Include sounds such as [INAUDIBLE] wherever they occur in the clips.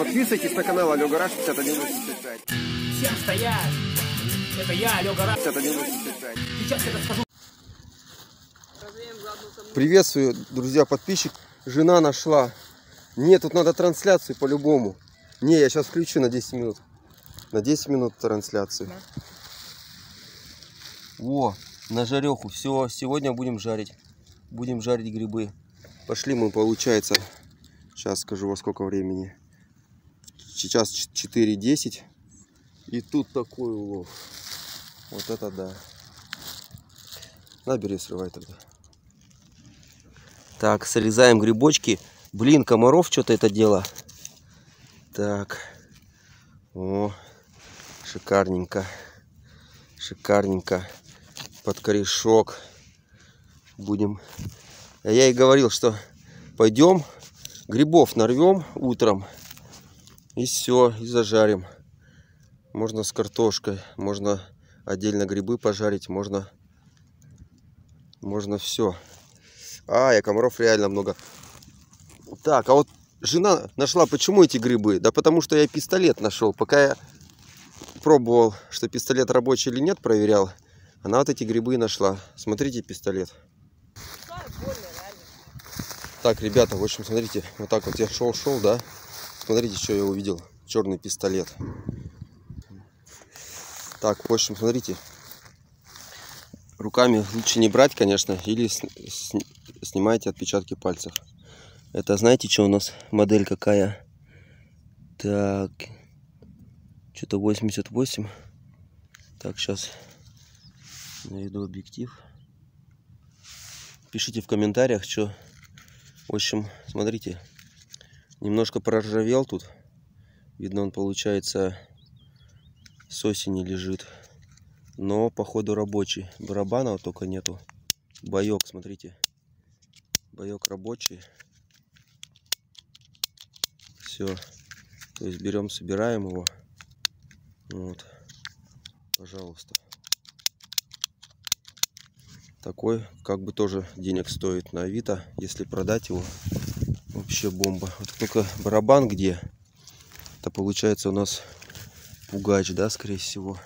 Подписывайтесь на канал Алё Гараж 5185. Всем стоять! Это я, Алё Гараж. 5185. Сейчас я расскажу. Приветствую, друзья, подписчик. Жена нашла. Нет, тут надо трансляцию по-любому. Не, я сейчас включу на 10 минут. На 10 минут трансляцию. О, на жареху. Все, сегодня будем жарить. Будем жарить грибы. Пошли мы, получается. Сейчас скажу, во сколько времени. Сейчас 4.10. И тут такой улов. Вот это да. Набери, срывай тогда. Так, срезаем грибочки. Блин, комаров что-то это дело. Так. О, шикарненько. Шикарненько. Под корешок. Будем. А я и говорил, что пойдем грибов нарвем утром. И все, и зажарим. Можно с картошкой, можно отдельно грибы пожарить, можно, можно все. А, я комаров реально много. Так, а вот жена нашла, почему эти грибы? Да потому что я пистолет нашел. Пока я пробовал, что пистолет рабочий или нет, проверял. Она вот эти грибы нашла. Смотрите пистолет. Так, ребята, в общем, смотрите, вот так вот я шел-шел, да. Смотрите, что я увидел. Черный пистолет. Так, в общем, смотрите. Руками лучше не брать, конечно, или с, с, снимайте отпечатки пальцев. Это знаете, что у нас модель какая? Так, что-то 88. Так, сейчас найду объектив. Пишите в комментариях, что... В общем, смотрите, немножко проржавел тут. Видно, он получается с осени лежит. Но, походу, рабочий. Барабана вот только нету. Боек, смотрите. Боек рабочий. Все. То есть берем, собираем его. Вот. Пожалуйста. Такой как бы тоже денег стоит на Авито. Если продать его, вообще бомба. Вот только барабан где? Это получается у нас пугач, да, скорее всего.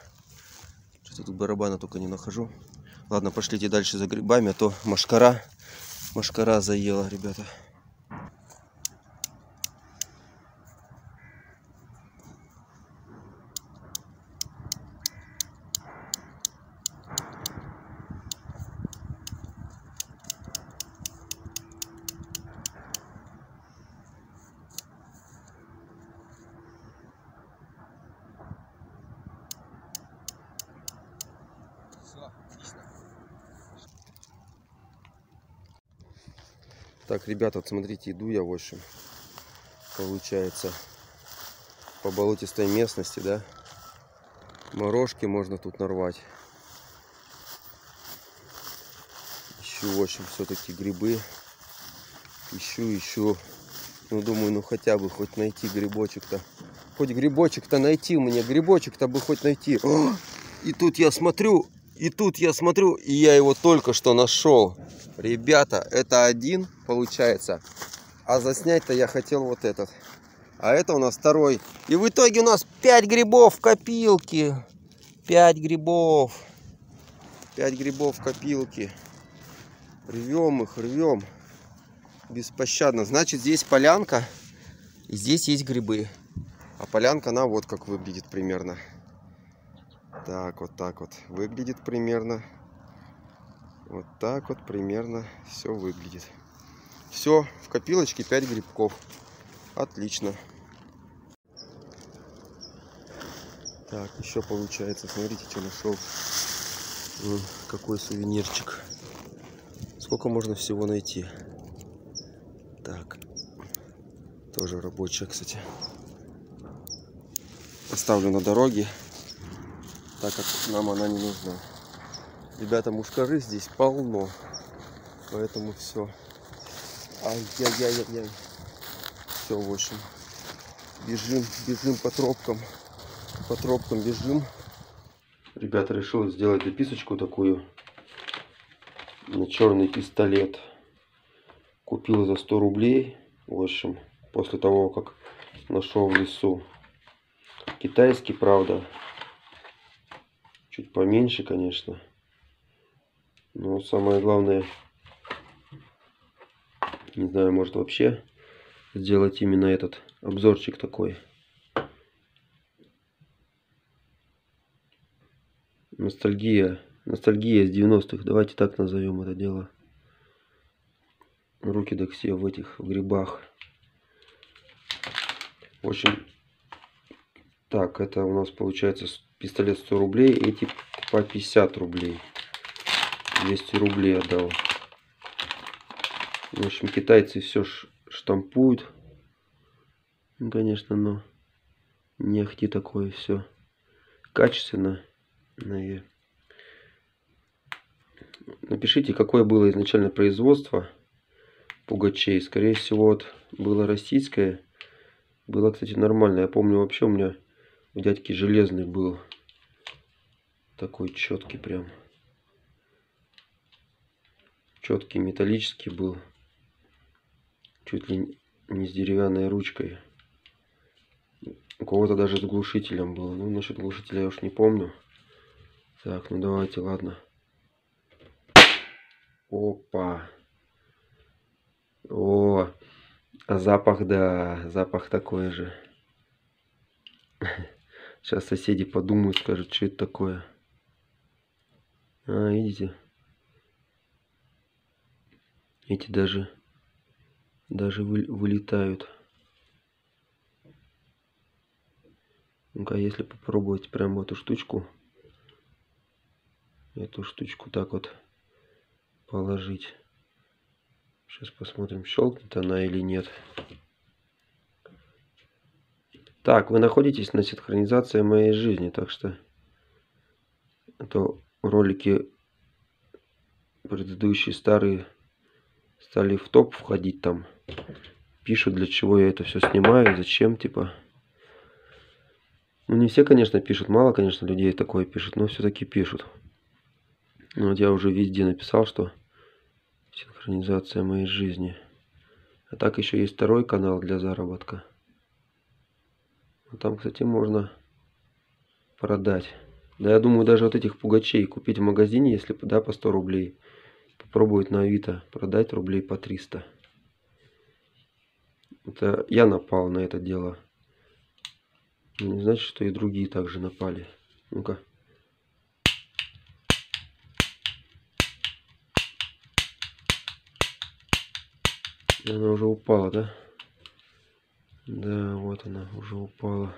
Что-то тут барабана только не нахожу. Ладно, пошлите дальше за грибами, а то машкара, машкара заела, ребята. Так, ребята, вот смотрите, иду я, в общем, получается, по болотистой местности, да. Морожки можно тут нарвать. Ищу, в общем, все-таки грибы. Ищу, ищу. Ну, думаю, ну хотя бы хоть найти грибочек-то. Хоть грибочек-то найти мне, грибочек-то бы хоть найти. О! И тут я смотрю, и тут я смотрю, и я его только что нашел. Ребята, это один получается. А заснять-то я хотел вот этот. А это у нас второй. И в итоге у нас 5 грибов в копилке. 5 грибов. 5 грибов в копилке. Рвем их, рвем. Беспощадно. Значит, здесь полянка. И здесь есть грибы. А полянка, она вот как выглядит примерно. Так, вот так вот выглядит примерно. Вот так вот примерно все выглядит. Все, в копилочке 5 грибков. Отлично. Так, еще получается, смотрите, что нашел. Какой сувенирчик. Сколько можно всего найти. Так. Тоже рабочая, кстати. Оставлю на дороге, так как нам она не нужна. Ребята, мушкары здесь полно. Поэтому все. Ай-яй-яй-яй. Все, в общем. Бежим, бежим по тропкам. По тропкам бежим. Ребята, решил сделать записочку такую. На черный пистолет. Купил за 100 рублей. В общем, после того, как нашел в лесу. Китайский, правда. Чуть поменьше, конечно. Но самое главное, не знаю, может вообще сделать именно этот обзорчик такой. Ностальгия. Ностальгия из 90-х. Давайте так назовем это дело. Руки все в этих в грибах. В общем, так, это у нас получается пистолет 100 рублей. Эти по 50 рублей. 200 рублей отдал. В общем, китайцы все штампуют. Ну, конечно, но не ахти такое все. Качественно. Напишите, какое было изначально производство пугачей. Скорее всего, вот было российское. Было, кстати, нормально. Я помню, вообще у меня у дядьки железный был. Такой четкий прям. Четкий металлический был. Чуть ли не с деревянной ручкой. У кого-то даже с глушителем был. Ну, насчет глушителя я уж не помню. Так, ну давайте, ладно. Опа. О, а запах, да, запах такой же. Сейчас соседи подумают, скажут, что это такое. А, видите? Эти даже, даже вы, вылетают. Ну-ка, если попробовать прямо эту штучку эту штучку так вот положить. Сейчас посмотрим, щелкнет она или нет. Так, вы находитесь на синхронизации моей жизни, так что а то ролики предыдущие старые стали в топ входить там. Пишут, для чего я это все снимаю, зачем, типа. Ну, не все, конечно, пишут, мало, конечно, людей такое пишут, но все-таки пишут. Ну, вот я уже везде написал, что синхронизация моей жизни. А так еще есть второй канал для заработка. А там, кстати, можно продать. Да я думаю, даже вот этих пугачей купить в магазине, если да, по 100 рублей. Попробовать на Авито продать рублей по 300. Это я напал на это дело. Не значит, что и другие также напали. Ну-ка. Она уже упала, да? Да, вот она уже упала.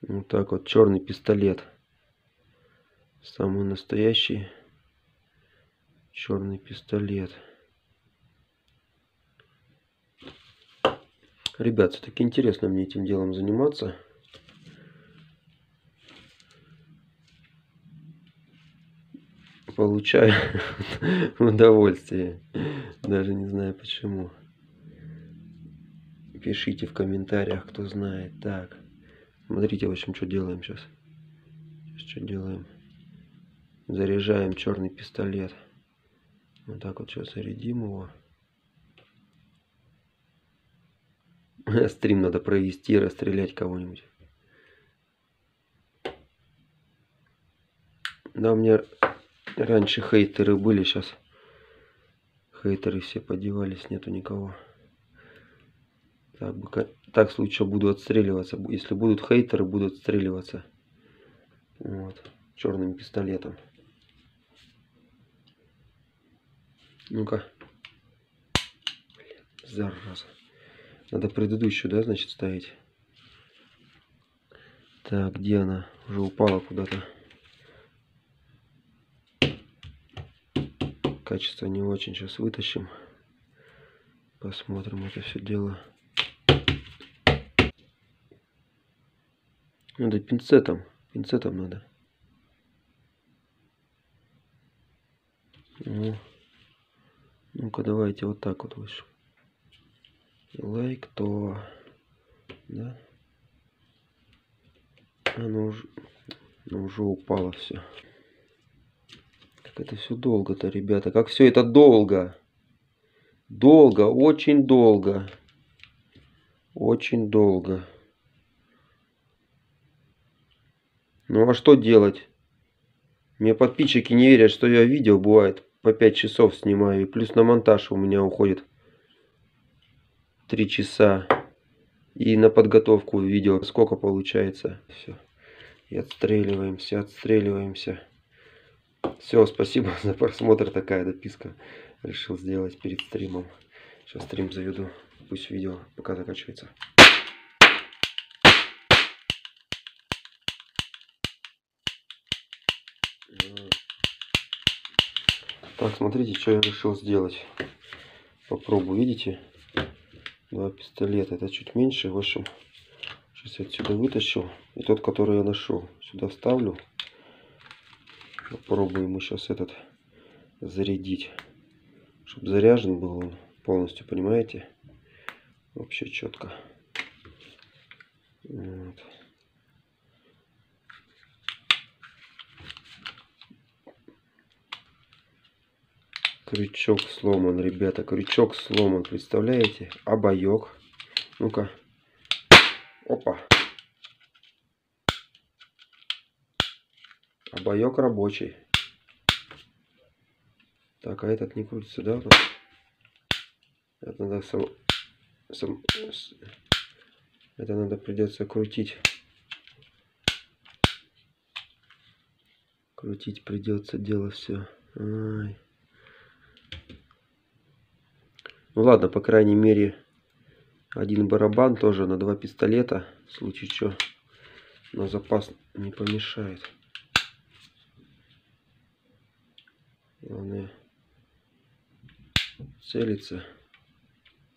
Вот так вот, черный пистолет. Самый настоящий черный пистолет. Ребят, все-таки интересно мне этим делом заниматься. получаю [LAUGHS] удовольствие. Даже не знаю почему. Пишите в комментариях, кто знает. Так, смотрите, в общем, что делаем сейчас. Сейчас что делаем? Заряжаем черный пистолет. Вот так вот сейчас зарядим его. [LAUGHS] Стрим надо провести, расстрелять кого-нибудь. Да, мне Раньше хейтеры были, сейчас хейтеры все подевались, нету никого. Так, так в случае буду отстреливаться. Если будут хейтеры, буду отстреливаться. Вот, черным пистолетом. Ну-ка. Зараза. Надо предыдущую, да, значит, ставить. Так, где она? Уже упала куда-то. Качество не очень. Сейчас вытащим. Посмотрим это все дело. Надо пинцетом. Пинцетом надо. Ну, ну-ка давайте вот так вот выше. Лайк то, да? Оно уже, оно уже упало все. Как это все долго-то, ребята. Как все это долго. Долго, очень долго. очень долго. Ну а что делать? Мне подписчики не верят, что я видео бывает по 5 часов снимаю. И плюс на монтаж у меня уходит 3 часа. И на подготовку видео сколько получается. Все. И отстреливаемся, отстреливаемся. Все, спасибо [LAUGHS] за просмотр. Такая дописка решил сделать перед стримом. Сейчас стрим заведу. Пусть видео пока заканчивается. Так, смотрите, что я решил сделать. Попробую, видите? Два пистолета. Это чуть меньше. В общем, сейчас я отсюда вытащил. И тот, который я нашел, сюда вставлю. Попробую ему сейчас этот зарядить. Чтобы заряжен был он полностью, понимаете? Вообще четко. Вот. Крючок сломан, ребята. Крючок сломан, представляете? Обоек. Ну-ка. Опа. Обоек рабочий. Так, а этот не крутится, да? Это надо сам, сам, это надо придется крутить. Крутить придется дело все. Ай. Ну ладно, по крайней мере, один барабан тоже на два пистолета. В случае что, на запас не помешает. Главное целиться,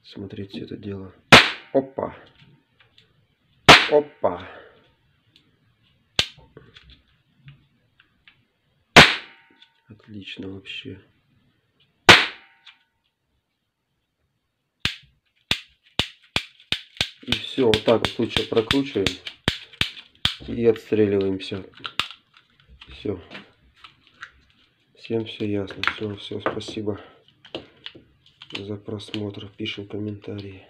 смотреть все это дело. Опа! Опа! Отлично вообще. И все, вот так вот случае прокручиваем и отстреливаемся. Все. Всем все ясно. Все, все, спасибо за просмотр. Пишем комментарии.